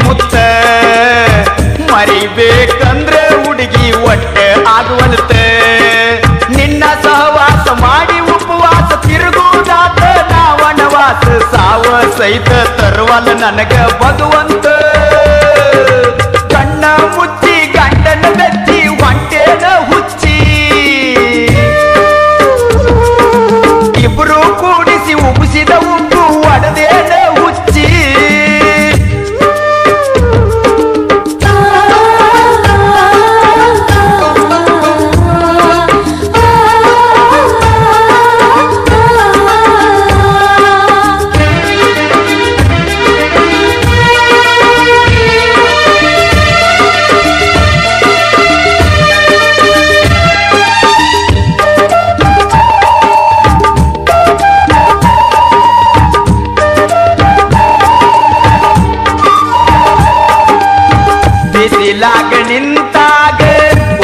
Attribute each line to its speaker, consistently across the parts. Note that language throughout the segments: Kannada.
Speaker 1: ಮುತ್ತ ಮರಿಬೇಕಂದ್ರೆ ಹುಡುಗಿ ಒಟ್ಟೆ ಆಗುವಂತೆ ನಿನ್ನ ಸಹವಾಸ ಮಾಡಿ ಉಪವಾಸ ತಿರುಗುವುದಾತ ನಾವನವಾಸ ಸಾವ ಸಹಿತ ತರುವಲ್ಲ ನನಗ ಭಗವಂತ ಬಿಸಿಲಾಗ ನಿಂತಾಗ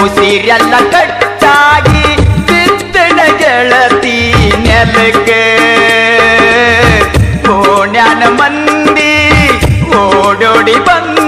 Speaker 1: ಉಸಿರೆಲ್ಲ ಕಟ್ಟಾಗಿ ಬಿತ್ತಣ ಗೆಳತಿ ನೆಲಕ ಕೋಣ್ಯಾನ ಮಂದಿ ಓಡೋಡಿ ಬಂದ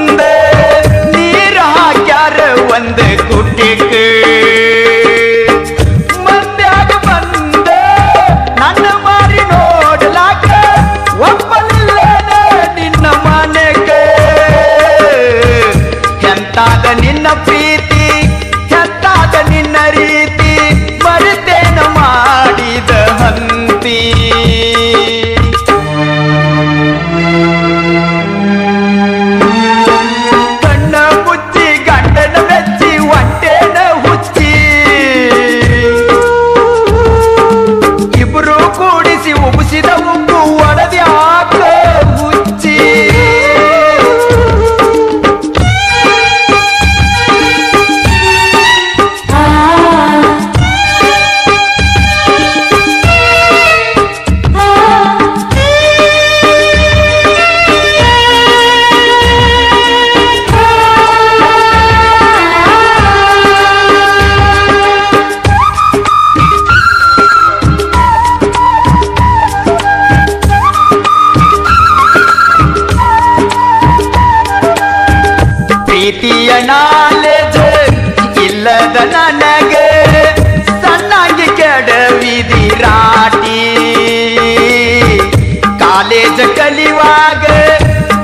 Speaker 1: कॉलेज कलिवाग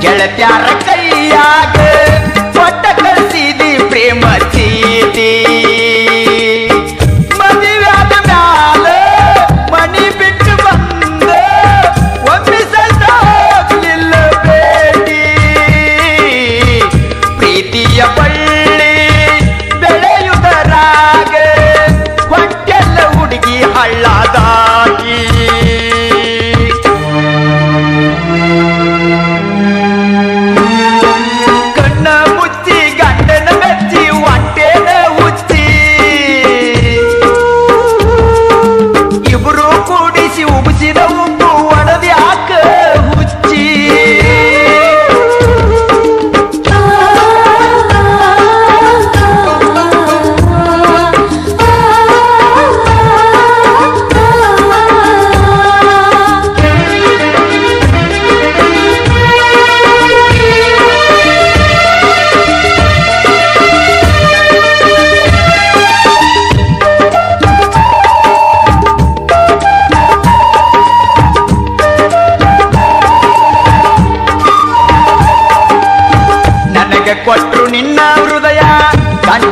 Speaker 1: ग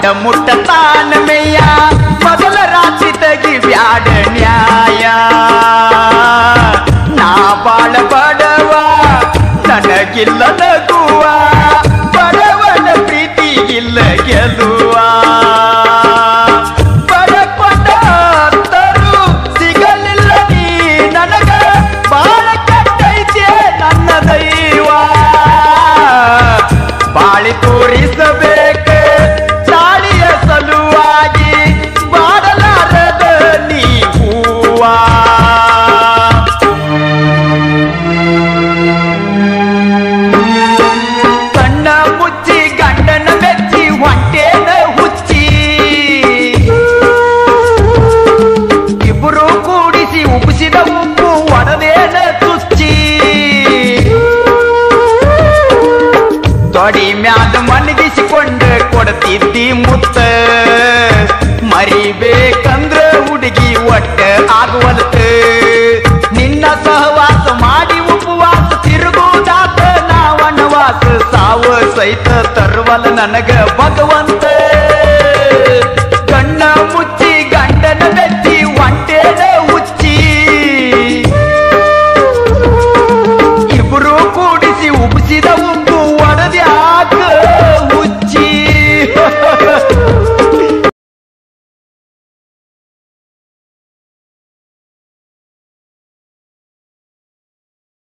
Speaker 1: ಗಂಡ ಮುಟ್ಟತಾನ ಮೇಯ ಮೊದಲ ರಾತ್ರಿ ತಗಿ ಬ್ಯಾಡ ನ್ಯಾಯ. ನಾ ಬಾಳ ಬಡವ, ನನಗಿಲ್ಲ ಬಡವನ ಪ್ರೀತಿ ಇಲ್ಲ ಗೆಲುವ. ಬೇಕಂದ್ರ ಹುಡುಗಿ ಒಟ್ಟ ಆಗುವಲ್ತ ನಿನ್ನ ಸಹವಾಸ ಮಾಡಿ ಉಪವಾಸ ತಿರುಗುವುದಾತ ನಾವನವಾಸ ಸಾವ ಸಹಿತ ತರುವಲ್ಲ ನನಗ ಭಗವಂತ.